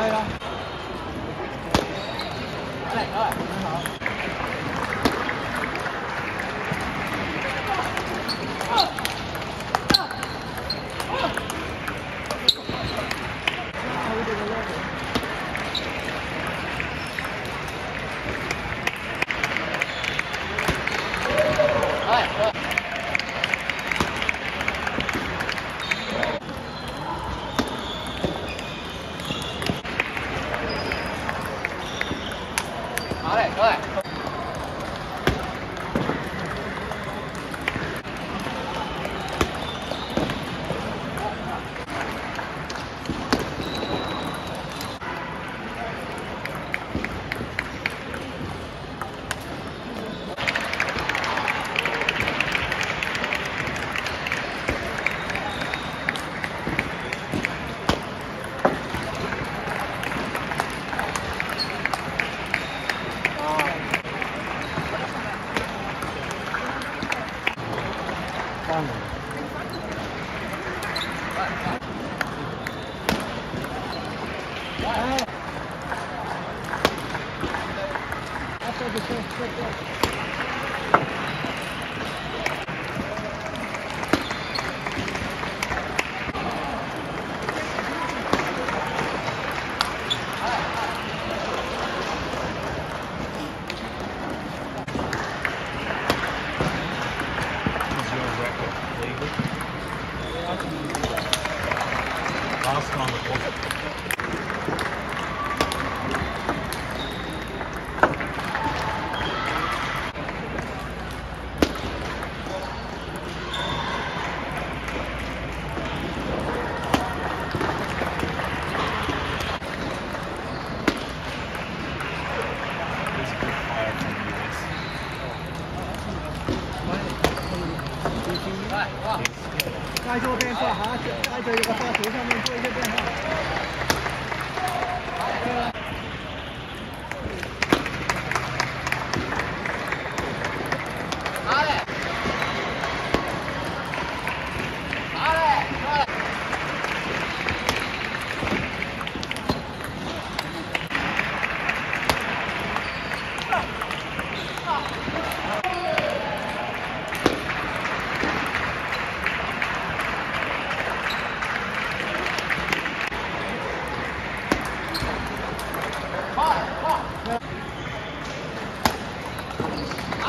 可以了 That's what the first 在做变化，哈，在这个花球上面做一个变化。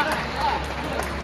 Thank you.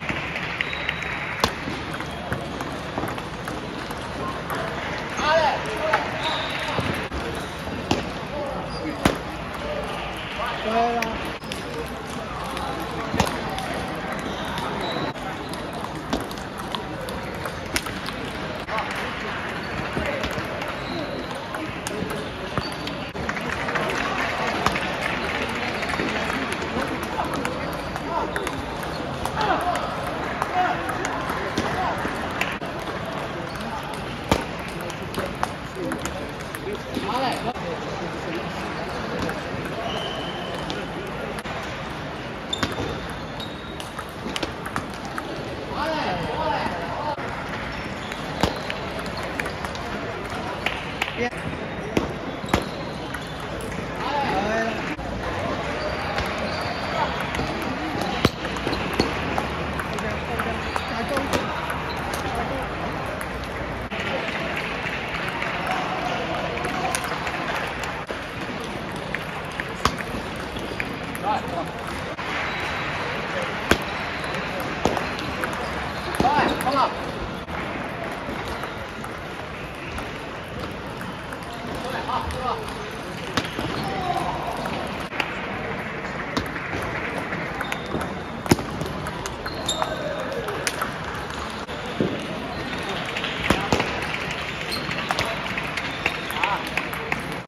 Right.